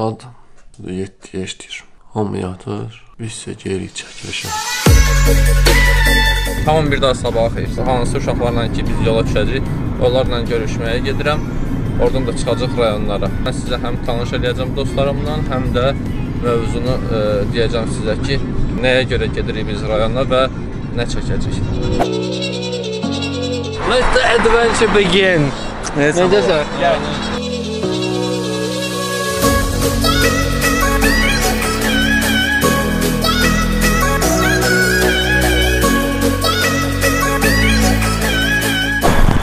Saat 7-yə işləyir. Hamı yatır, biz isə geri çəkilişə. Tamam bir daha sabah xeyirsə, hansı uşaqlarla ki biz yola düşəcəyik, onlarla görüşməyə gedirəm. Oradan da çıxacaq rayonlara. Mən sizə həm tanış eləyəcəm dostlarımla, həm də mövzunu e, deyəcəm sizə ki, nəyə görə gedirik biz rayona və nə çəkəcəyik. Let the adventure begin. Necəsən? Yəni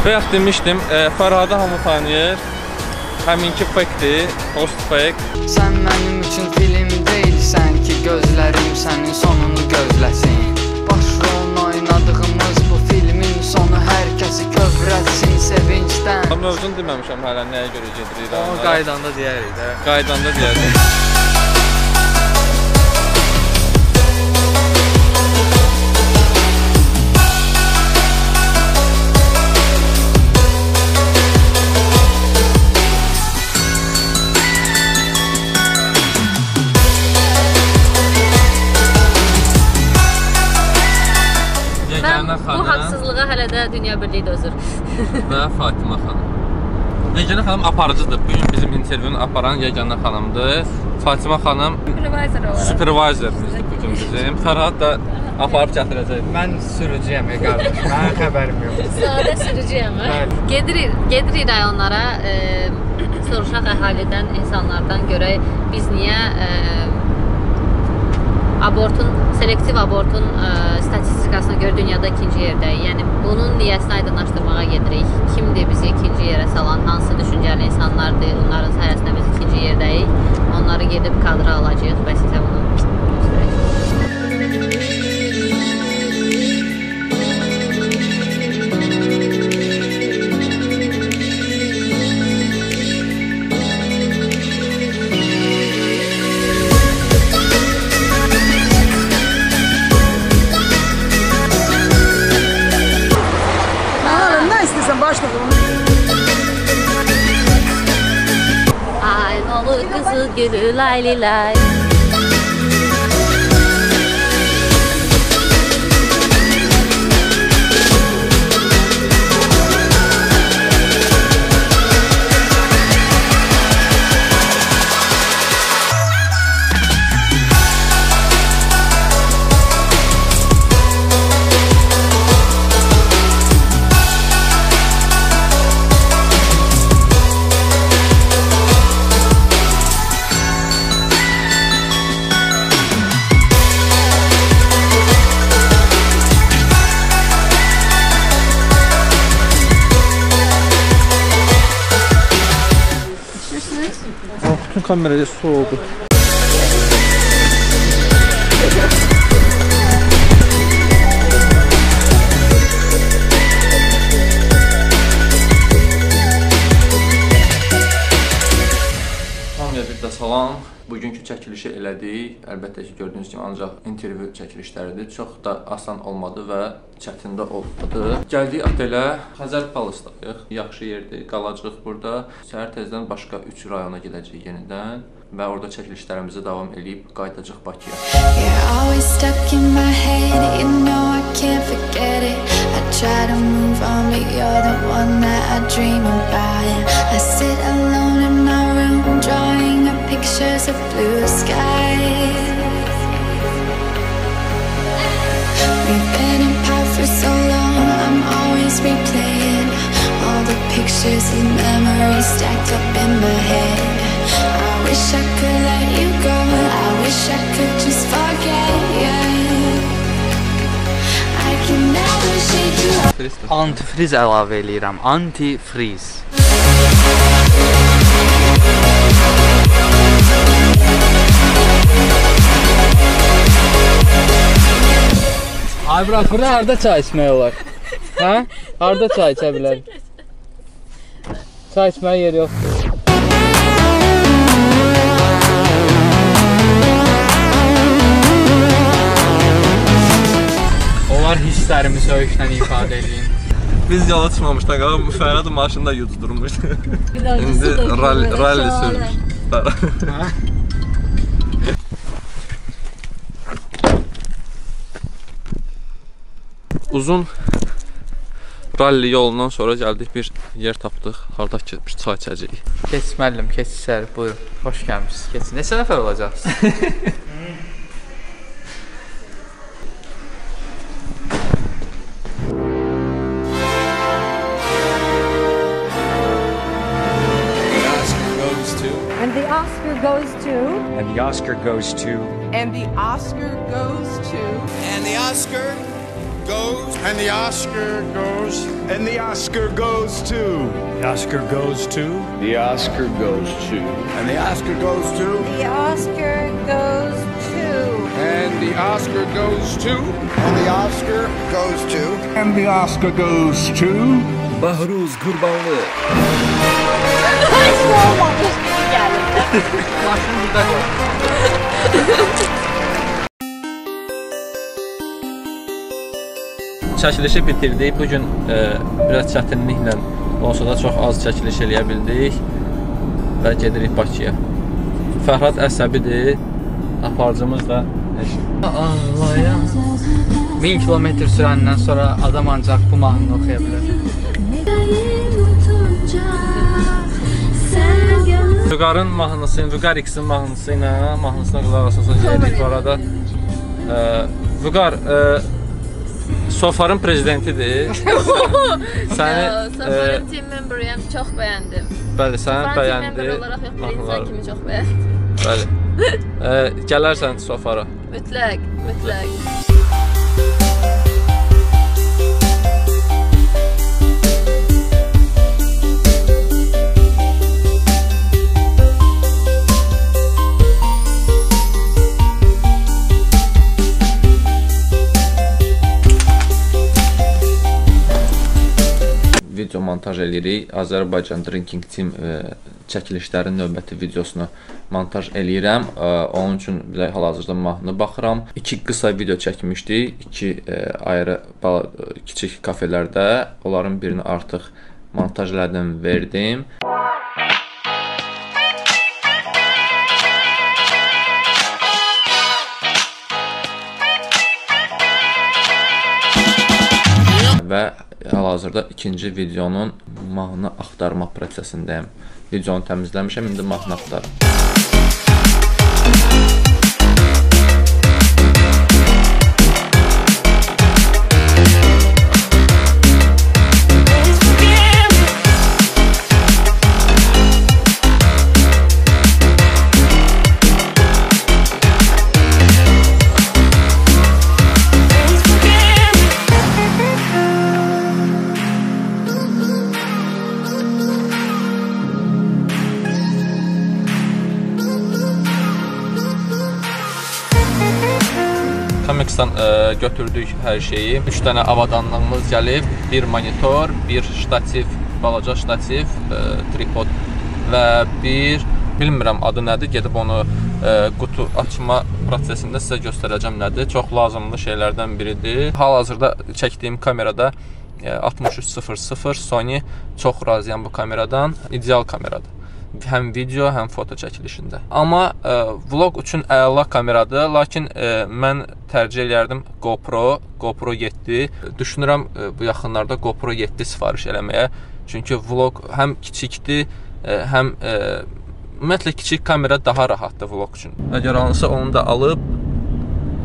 Bayaq demişdim, e, Fərhadı hamı tanıyır. Həminki fake-dir, post fake. Sən mənim üçün film deyilsən ki, gözlərim sənin sonunu gözləsin. Başrolunu oynadığımız bu filmin sonu hər kəsi kövrətsin sevincdən. Mövzunu deməmişəm hələ nəyə görə gedirik Amma rayona. qaydanda deyərik də. qaydanda deyəcəm. Dünya birliyi dözür. və Fatimə xanım. Yeganə xanım aparıcıdır. Bu gün bizim intervyunu aparan Yeganə xanımdır. Fatimə xanım Supervisor olaraq. supervisorımızdır bu gün bizim. Fərhad da aparıb gətirəcək. Mən sürücüyəm ey qardaş. Mənim xəbərim yox. Sadə sürücüyəm. hə? Bəli. Gedirik, gedirik rayonlara, e, soruşaq əhalidən, insanlardan görək biz niyə e, abortun, selektiv abortun e, dünyada ikinci yerdəyik. Yəni bunun niyəsini aydınlaşdırmağa gedirik. Kimdir bizi ikinci yerə salan, hansı düşüncəli insanlardır, onların sayəsində biz ikinci yerdəyik. Onları gedib kadra alacağıq və sizə bunu gülü lay lay. Bütün kamerada su çəkilişi elədik. Əlbəttə ki, gördüyünüz kimi ancaq intervyu çəkilişləridir. Çox da asan olmadı və çətin də olmadı. Gəldik otelə. Xəzər Palace-dayıq. Yaxşı yerdir. Qalacağıq burada. Səhər tezdən başqa 3 rayona gedəcəyik yenidən və orada çəkilişlərimizi davam eləyib qayıdacağıq Bakıya. You know I can't forget it. I try to move on, but you're the one that I dream about. I sit pictures of blue skies. We've been apart for so long, I'm always replaying all the pictures and memories stacked up in my head. I wish I could let you go, I wish I could just forget you. I can never shake you. Antifriz əlavə eləyirəm. Antifriz. Ay bırak, burada harda çay içmək olar? Hə? Harda çay içə bilər? Çay içməyə yer yoxdur. Onlar hisslərimi söyüşlə ifadə edin. Biz yola çıxmamışdan qabaq Fərhad maşında yudu durmuşdu. İndi ralli, ralli sürmüş. Uzun ralli yolundan sonra gəldik bir yer tapdıq. Harda ki bir çay içəcəyik. Keç müəllim, keç içəri. Buyurun. Xoş gəlmisiniz. Keçin. Neçə nəfər olacaqsınız? And the Oscar goes to. And the Oscar goes to. And the Oscar goes to. And the Oscar goes. And the Oscar goes. And the Oscar goes to. The Oscar goes to. The Oscar goes to. And the Oscar goes to. The Oscar goes to. And the Oscar goes to. And the Oscar goes to. And the Oscar goes to. Bahruz Qurbanlı. Hiç olmamış geldi. Maşını burada Çəkilişi bitirdik. Bu gün e, biraz çətinliklə olsa da çox az çəkiliş eləyə bildik və gedirik Bakıya. Fərhad əsəbidir. Aparıcımız da Ağlayan 1000 kilometr sürəndən sonra adam ancaq bu mahnını oxuya bilər. Vüqarın mahnısı, Vüqar X-in mahnısı ilə mahnısına qulaq gedirik bu arada. E, Vüqar e, Sofarın prezidentidir. Səni Safarın team memberiyəm, çox bəyəndim. bəli, səni Safarın team bəyəndi. member olaraq yox, mahnıları. kimi çox bəyəndim. Bəli. e, gələrsən Sofara. Mütləq, mütləq. Video montaj eləyirik. Azərbaycan Drinking Team e, çəkilişlərin növbəti videosunu montaj eləyirəm. E, onun üçün belə hal-hazırda mahnı baxıram. 2 qısa video çəkmişdik. 2 e, ayrı kiçik kafelərdə. Onların birini artıq montaj elədim, verdim. Hal-hazırda ikinci videonun mahnı axtarma prosesindəyəm. Videonu təmizləmişəm, indi mahnı axtarıram. Götürdük hər şeyi. 3 dənə avadanlığımız gəlib, bir monitor, bir ştativ, balaca ştativ, ə, tripod və bir bilmirəm adı nədir. Gedib onu ə, qutu açma prosesində sizə göstərəcəm nədir. Çox lazımlı şeylərdən biridir. Hal-hazırda çəkdiyim kamerada ə, 6300 Sony çox razıyam bu kameradan. İdeal kameradır həm video, həm foto çəkilişində. Amma ə, vlog üçün əla kameradır, lakin ə, mən tərcih eləyərdim GoPro, GoPro 7. Düşünürəm ə, bu yaxınlarda GoPro 7 sifariş eləməyə. Çünki vlog həm kiçikdir, ə, həm ə, ümumiyyətlə kiçik kamera daha rahatdır vlog üçün. Əgər alınsa onu da alıb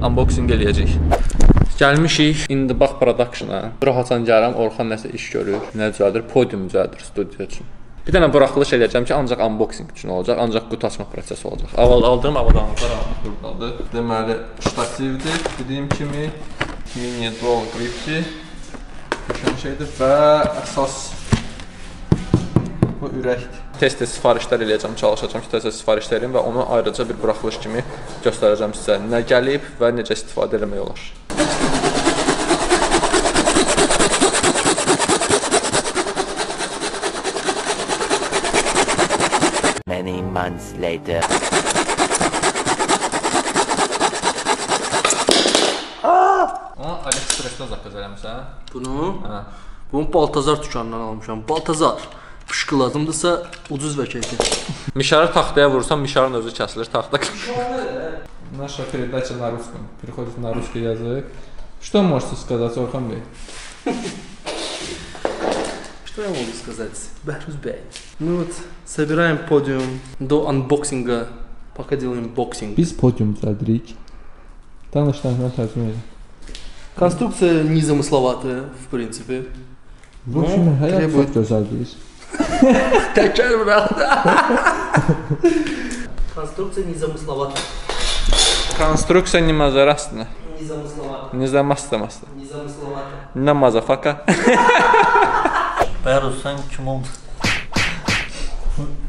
unboxing eləyəcəyik. Gəlmişik indi bax production-a. Rahatcan gəlirəm, Orxan nəsə iş görür, nə düzəldir, podium düzəldir studiya üçün. Bir dənə buraxılış eləyəcəm ki, ancaq unboxing üçün olacaq, ancaq qutu açma prosesi olacaq. Aval aldığım avadanlıqlar burdadır. Deməli, ştativdir, dediyim kimi mini dual gripdir. Düşən şeydir və əsas bu ürəkdir. Tez-tez sifarişlər eləyəcəm, çalışacağam ki, tez-tez sifariş verim və onu ayrıca bir buraxılış kimi göstərəcəm sizə nə gəlib və necə istifadə etmək olar. months later. Onu AliExpress-də zakaz eləmisən? Bunu? Hə. Bunu Baltazar dükanından almışam. Baltazar. Pışqı lazımdırsa ucuz və keyfi. Mişarı taxtaya vursan, mişarın özü kəsilir, taxta. Наша передача на русском. Переходит на русский язык. Что можете сказать, Орхан Бey? Что я могу сказать? Барузбей. Мы вот собираем подиум до анбоксинга. Пока делаем боксинг. Без подиум задрить. Там начинаем Конструкция незамысловатая, в принципе. В общем, а я фото задрить. Тачар, брат. Конструкция незамысловатая. Конструкция не мазарасна. Незамысловато. Незамысловато. Незамысловатая. На мазафака. Bəhruz, sən kim oldun?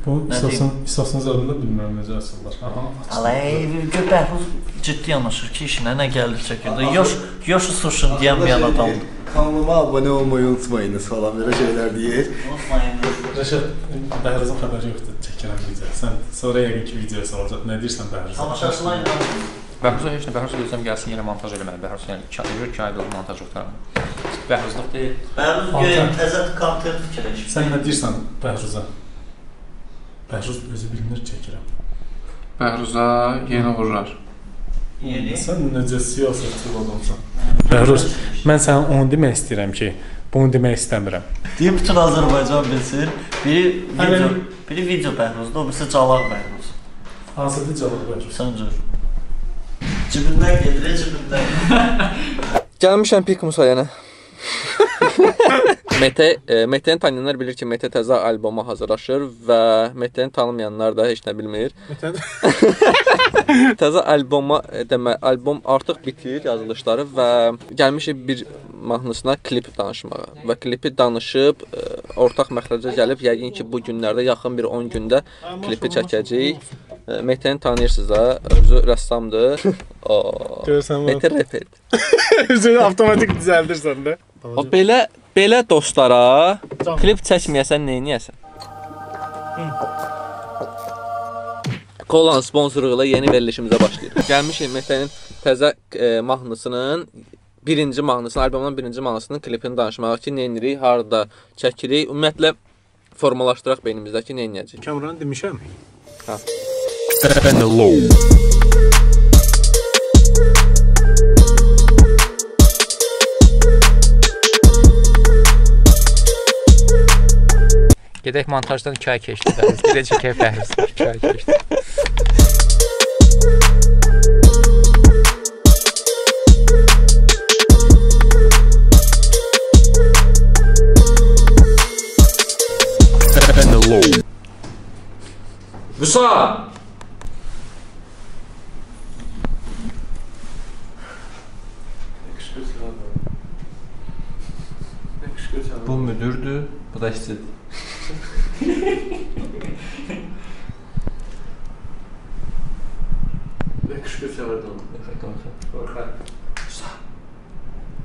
Bu deyim? İsasın zadında bilmirəm necə asırlar. Aha. Alay, gör Bəhruz ciddi yanaşır ki, işinə nə gəlir çəkirdi. Yoş, yoşu surşun deyənməyən adamdır. Kanalıma abone olmayı unutmayınız falan böyle şeyler diye. Rəşad, Bəhruzun xəbəri yoxdur çəkilən video. Sən sonra yəqin ki video salacaq. Nə deyirsən Bəhruz? Tamaşaçılar Bəhruz'a heç nə, Bəhruz gözləm gəlsin yenə montaj eləməli. Bəhruz yəni 2 ay, 2 aydır montaj qurtaran. Bəhruzluq deyil. Bəhruz göyəm təzə kontent fikirləşir. Sən nə deyirsən Bəhruza? Bəhruz özü bilinir çəkirəm. Bəhruz'a yeni uğurlar. Yeni. Sən necə siyasətçi adamsan? Bəhruz, mən sənə onu demək istəyirəm ki, bunu demək istəmirəm. Deyim bütün Azərbaycan bilsin. Biri video, biri video Bəhruzdur, o birisi Calaq Bəhruz. Hansıdır cavab Bəhruz? Səncə? Cibindən gedir, cibindən. Gəlmişəm Pik Musayana. Mete, e, Mete'ni tanıyanlar bilir ki, Mete təzə alboma hazırlaşır və Mete'ni tanımayanlar da heç nə bilmir. təzə alboma e, demə, albom artıq bitir yazılışları və gəlmişik bir mahnısına klip danışmağa və klipi danışıb e, ortaq məxrəcə gəlib yəqin ki, bu günlərdə yaxın bir 10 gündə klipi çəkəcəyik. Mete'ni tanıyırsınız da, özü rəssamdır. O, Görsən var. Mete rapper. Üzünü avtomatik düzəldirsən də. O belə belə dostlara klip çəkməyəsən nə edəsən? Kolan sponsorluğu ilə yeni verilişimizə başlayırıq. Gəlmişik Mete'nin təzə e, mahnısının birinci mahnısının, albomunun birinci mahnısının klipini danışmağa ki, nə edirik, harda çəkirik. Ümumiyyətlə formalaşdıraq beynimizdə ki, nə edəcəyik. Kameranı demişəm. Ha. Gedək montajdan 2 ay keçdi. Də çəkək Bəhruz. 2 ay keçdi. Vüsal! Bu müdürdür, bu da işçidir. Və qışqır çağırdı onu. Orxan.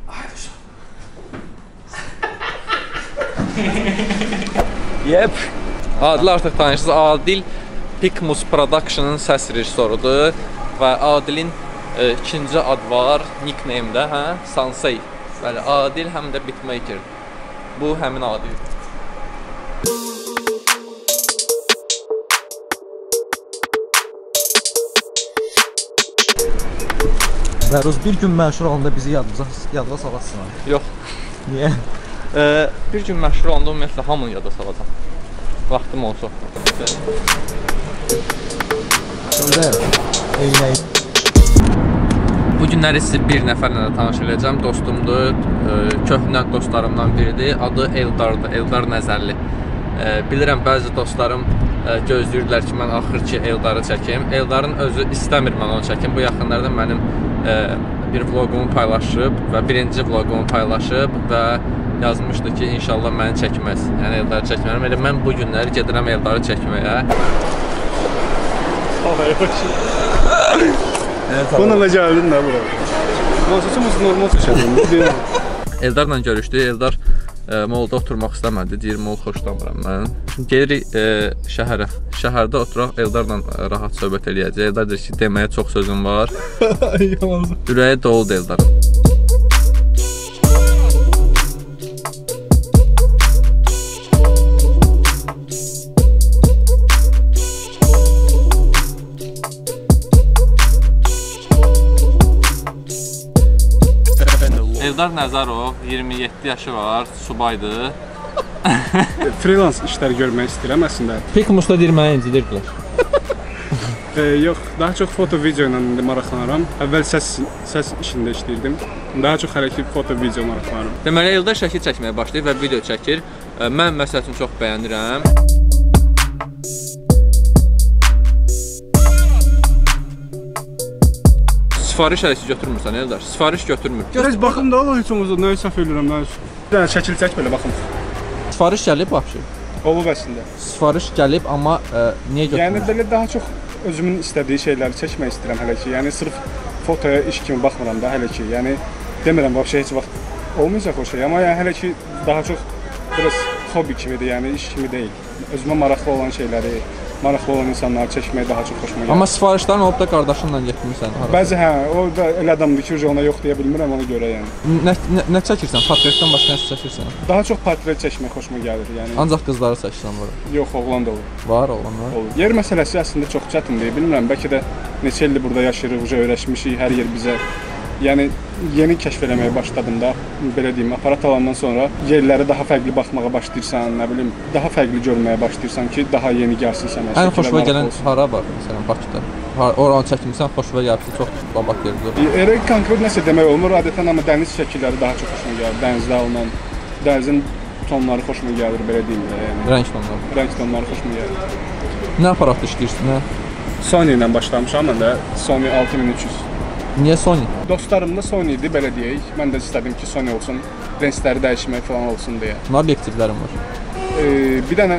Ay Vüsal. Yep. Adil artıq tanıyırsınız. Adil Pikmus Production-ın səs rejissorudur və Adilin e, ikinci ad var, nickname-də, hə? Sansei. Bəli, Adil həm də beatmaker. Bu həmin Adil. Bəhruz bir gün məşhur olanda bizi yadımıza yadına salasın. Yox. Niyə? E, bir gün məşhur olanda ümumiyyətlə hamını yada salacam. Vaxtım olsa. Öyle. Eynək. Bu günləri sizi bir nəfərlə də tanış edəcəm. Dostumdur, köhnə dostlarımdan biridir. Adı Eldardır, Eldar Nəzərli. Bilirəm bəzi dostlarım gözləyirdilər ki, mən axır ki Eldarı çəkim. Eldarın özü istəmir mən onu çəkim. Bu yaxınlarda mənim e, bir vloqumu paylaşıb və birinci vloqumu paylaşıb və yazmışdı ki, inşallah məni çəkməz. Yəni Eldarı çəkmərəm. Elə mən bu günləri gedirəm Eldarı çəkməyə. Bununla gəldin də bura. Masasımız normal seçəlim. Eldarla görüşdük. Eldar molda oturmaq istəmədi. Deyir, mol xoşlamıram mən. Gelirik e, şəhərə. Şəhərdə oturaq Eldarla rahat söhbət eləyəcəyik. Eldar deyir ki, deməyə çox sözüm var. Yalan. Ürəyi doludur Eldarın. Eldar Nəzərov 27 yaşı var, subaydır. Freelance işlər görmək istəyirəm əslində. Pikmusda deyir məni incidirdilər. E, yox, daha çox foto video ilə indi maraqlanıram. Əvvəl səs səs işində işləyirdim. Daha çox hələ ki foto video maraqlanıram. Deməli Eldar şəkil çəkməyə başlayıb və video çəkir. Ə, Mən məsəl üçün çox bəyənirəm. Sifariş hələ ki götürmürsən Eldar. Sifariş götürmür. Görəz baxım da Allah heç olmazsa nə səhv edirəm mən. Bir dənə şəkil çək belə baxım. Sifariş gəlib vəbşi. Olub əslində. Sifariş gəlib, amma ə, niyə Yəni götürmürsən? belə daha çox özümün istədiyi şeyləri çəkmək istəyirəm hələ ki. Yəni sırf fotoya iş kimi baxmıram da hələ ki. Yəni demirəm vəbşə heç vaxt olmayacaq o şey, amma yəni hələ ki daha çox biraz hobi kimidir, yəni iş kimi deyil. Özümə maraqlı olan şeyləri, maraqlı olan insanları çəkmək daha çox xoşuma gəlir. Amma sifarişlərin olub da qardaşınla getmisən hara? Bəzi hə, o da elə adamdır ki, ona yox deyə bilmirəm ona görə yəni. Nə, nə, nə çəkirsən? Portretdən başqa nə çəkirsən? Daha çox portret çəkmək xoşuma gəlir, yəni. Ancaq qızları çəkirsən bura. Yox, oğlan da olur. Var oğlanlar. Olur. Yer məsələsi əslində çox çətindir. Bilmirəm, bəlkə də neçə ildir burada yaşayırıq, öyrəşmişik, hər yer bizə Yəni yeni kəşf eləməyə başladım da, belə deyim, aparat alandan sonra yerləri daha fərqli baxmağa başlayırsan, nə bilim, daha fərqli görməyə başlayırsan ki, daha yeni gəlsin sənə. Ən xoşuna gələn hara var məsələn Bakıda? Oranı çəkmisən, xoşuna gəlibsə çox babat yerdir. Elə konkret nəsə demək olmur, adətən amma dəniz şəkilləri daha çox xoşuma gəlir. Dənizdə alınan dənizin tonları xoşuma gəlir, belə deyim də, yəni. Rəng tonları. Rəng tonları xoşuma gəlir. Nə aparatda işləyirsən? Nə? Sony ilə başlamışam mən də, Sony 6300. Niyə Sony? Dostlarım da Sony idi, belə deyək. Mən də istədim ki, Sony olsun, lensləri dəyişmək falan olsun deyə. Nə obyektivlərin var? Ee, bir dənə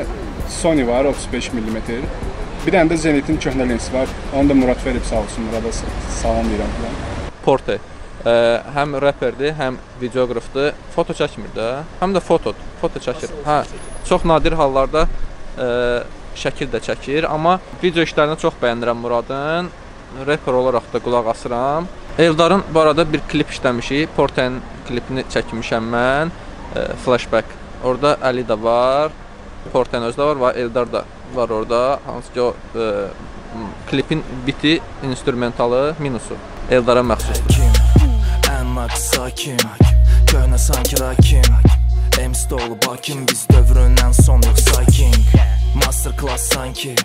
Sony var 35 mm. Bir dənə də Zenit'in köhnə lensi var. Onu da Murad verib sağ olsun. Murada salam deyirəm filan. Porte. Ə, həm reperdir, həm videoqrafdır. Foto çəkmir də. Həm də foto, foto çəkir. Hə, çox nadir hallarda ə, şəkil də çəkir, amma video işlərini çox bəyənirəm Muradın. Reper olaraq da qulaq asıram. Eldarın bu arada bir klip işləmişik. Porte'nin klipini çəkmişəm mən. Ə, flashback. Orada Əli də var. Porte'nin özü də var və Eldar da var orada. Hansı ki o m- klipin biti instrumentalı minusu. Eldara məxsusdur. Naqs sakin Köhnə sanki rakim MC dolu bakim Biz dövrün ən sonuq sakin Masterclass sanki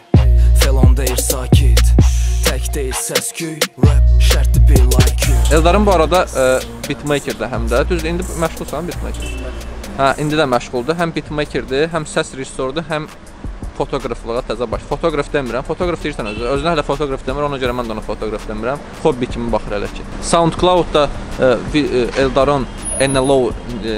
Felon deyir sakit Tək deyil səs-küy Rap şərtli bir like Eldarın bu arada ə, beatmaker-də həm də. Düzdür, indi məşğulsan beatmaker. Hə, indi də məşğuldur. Həm beatmaker-dir, həm səs rejissorudur, həm fotoqraflığa təzə baş. Fotoqraf demirəm. Fotoqraf deyirsən özü. Özünə hələ fotoqraf demir, ona görə mən də ona fotoqraf demirəm. Hobbi kimi baxır hələ ki. SoundCloud-da vi- ə, Eldarın NLO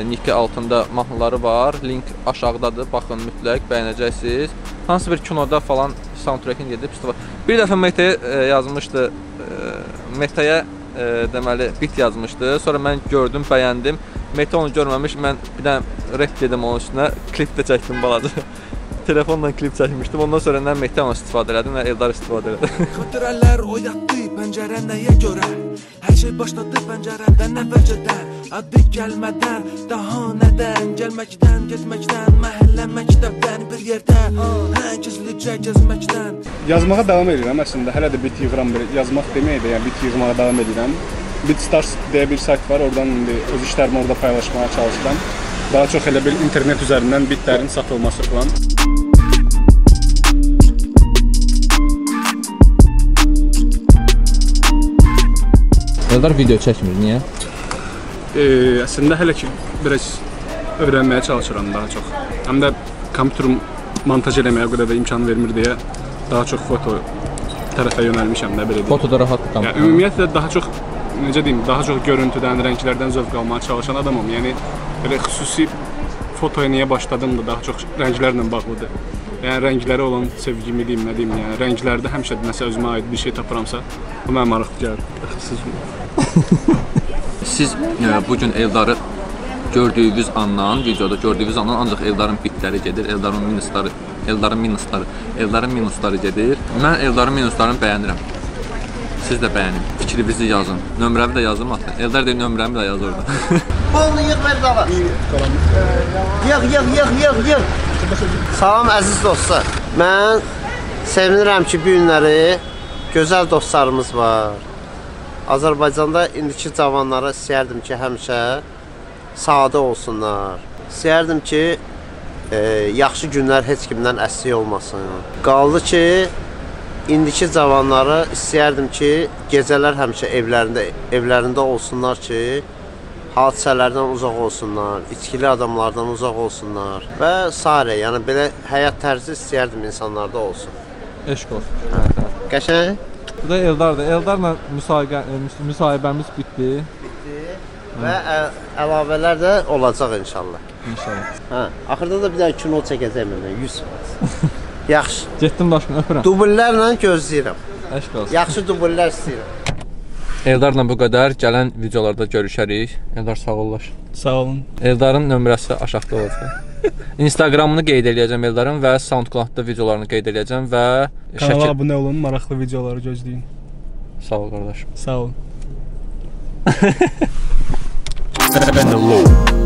niki altında mahnıları var. Link aşağıdadır. Baxın mütləq bəyənəcəksiniz. Hansı bir kinoda falan soundtracking edib istifadə. Bir dəfə Mete yazmışdı. ə, Metaya ə, deməli bit yazmışdı. Sonra mən gördüm, bəyəndim. Mete onu görməmiş, mən bir dənə rep dedim onun üstünə, klip də çəkdim balaca. Telefonla klip çəkmişdim. Ondan sonra nə Mete onu istifadə elədi, nə Eldar istifadə elədi. Xatirələr oyatdı pəncərə nəyə görə Hər şey başladı pəncərədən əvvəlcədən Adı gəlmədən, daha nədən Gəlməkdən, getməkdən, məhəllə məktəbdən Bir yerdə, hə gizlicə gəzməkdən Yazmağa davam edirəm əslində. Hələ də bit yığıram. Yazmaq demək də, yəni bit yığmağa davam edirəm. Bitstars deyə bir sayt var. Oradan indi öz işlərimi orada paylaşmağa çalışıram. Daha çox elə bir internet üzərindən bitlərin satılması falan. Eldar video çəkmir, niyə? E, əslində hələ ki biraz öyrənməyə çalışıram daha çox. Həm də kompüterim montaj eləməyə o qədər də imkan vermir deyə daha çox foto tərəfə yönəlmişəm də belə deyim. Fotoda rahat tam. Yəni ümumiyyətlə daha çox necə deyim, daha çox görüntüdən, rənglərdən zövq almağa çalışan adamam. Yəni belə xüsusi fotoya niyə başladım da daha çox rənglərlə bağlıdır. Yəni rənglərə olan sevgimi deyim, nə deyim, yəni rənglərdə həmişə nəsə özümə aid bir şey tapıramsa, bu mənə maraqlı gəlir. Siz Siz e, bu gün Eldarı gördüyünüz andan, videoda gördüyünüz andan ancaq Eldarın bitləri gedir, Eldarın minusları, Eldarın minusları, Eldarın minusları gedir. Mən Eldarın minuslarını bəyənirəm. Siz də bəyənin, fikrinizi yazın. Nömrəmi də yazın axı. Eldar deyir nömrəmi də yaz orada. Bolunu yığ ver dava. Yığ, yığ, yığ, yığ, yığ. Salam əziz dostlar. Mən sevinirəm ki, bu günləri gözəl dostlarımız var. Azərbaycanda indiki cavanlara istəyərdim ki, həmişə sadə olsunlar. İstəyərdim ki, e, yaxşı günlər heç kimdən əsir olmasın. Qaldı ki, indiki cavanları istəyərdim ki, gecələr həmişə evlərində evlərində olsunlar ki, hadisələrdən uzaq olsunlar, içkili adamlardan uzaq olsunlar və sairə, yəni belə həyat tərzi istəyərdim insanlarda olsun. Eşq olsun. Hə. Qəşəng? Bu da Eldardır. Eldarla müsahiqə e, müs- müsahibəmiz bitdi. Və ə, əlavələr də olacaq inşallah. İnşallah. Hə, axırda da bir dənə kino çəkəcəm mən 100%. Yaxşı. Getdim daşını öpürəm. Dubullərlə gözləyirəm. Eşq olsun. Yaxşı dubullər istəyirəm. Eldarla bu qədər. Gələn videolarda görüşərik. Eldar sağ ollaş. Sağ olun. Eldarın nömrəsi aşağıda olacaq. Instagramını qeyd eləyəcəm Eldarın və SoundCloud-da videolarını qeyd eləyəcəm və Kanala abunə olun, maraqlı videoları gözləyin. Sağ ol qardaşım. Sağ low.